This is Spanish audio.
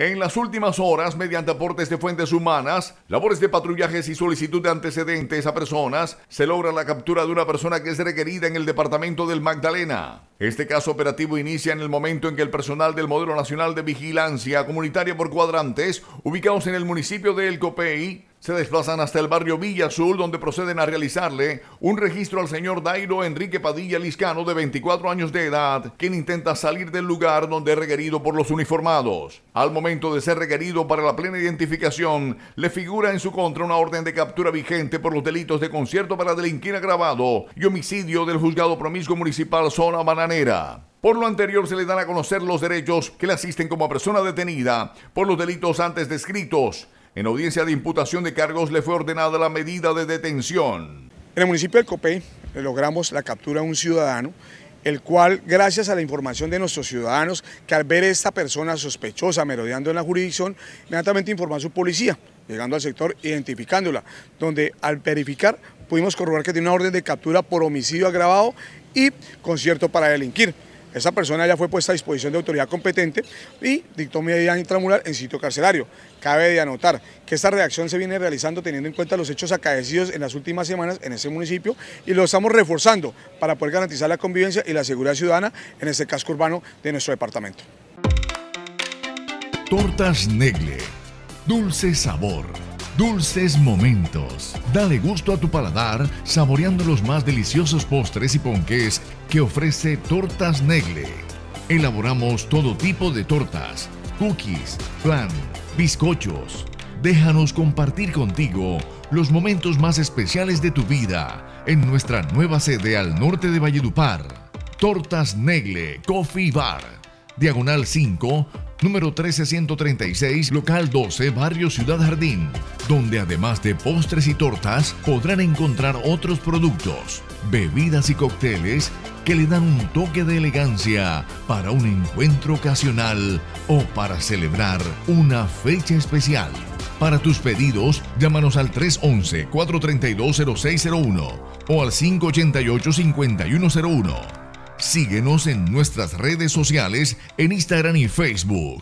En las últimas horas, mediante aportes de fuentes humanas, labores de patrullajes y solicitud de antecedentes a personas, se logra la captura de una persona que es requerida en el departamento del Magdalena. Este caso operativo inicia en el momento en que el personal del Modelo Nacional de Vigilancia Comunitaria por Cuadrantes, ubicados en el municipio de El Copey, se desplazan hasta el barrio Villa Azul, donde proceden a realizarle un registro al señor Dairo Enrique Padilla Liscano, de 24 años de edad, quien intenta salir del lugar donde es requerido por los uniformados. Al momento de ser requerido para la plena identificación, le figura en su contra una orden de captura vigente por los delitos de concierto para delinquir agravado y homicidio del juzgado promiscuo municipal Zona Bananera. Por lo anterior se le dan a conocer los derechos que le asisten como persona detenida por los delitos antes descritos en audiencia de imputación de cargos le fue ordenada la medida de detención. En el municipio del Copey logramos la captura de un ciudadano el cual, gracias a la información de nuestros ciudadanos, que al ver a esta persona sospechosa merodeando en la jurisdicción, inmediatamente informó a su policía, llegando al sector, identificándola, donde al verificar pudimos corroborar que tiene una orden de captura por homicidio agravado y concierto para delinquir. Esa persona ya fue puesta a disposición de autoridad competente y dictó medida intramural en sitio carcelario. Cabe de anotar que esta reacción se viene realizando teniendo en cuenta los hechos acaecidos en las últimas semanas en ese municipio y lo estamos reforzando para poder garantizar la convivencia y la seguridad ciudadana en este casco urbano de nuestro departamento. Tortas Negle, dulce sabor Dulces momentos. Dale gusto a tu paladar saboreando los más deliciosos postres y ponques que ofrece Tortas Negle. Elaboramos todo tipo de tortas, cookies, flan, bizcochos. Déjanos compartir contigo los momentos más especiales de tu vida en nuestra nueva sede al norte de Valledupar. Tortas Negle Coffee Bar. Diagonal 5 número 13136, local 12, barrio Ciudad Jardín, donde además de postres y tortas podrán encontrar otros productos, bebidas y cócteles que le dan un toque de elegancia para un encuentro ocasional o para celebrar una fecha especial. Para tus pedidos, llámanos al 311-432-0601 o al 588-5101. Síguenos en nuestras redes sociales en Instagram y Facebook.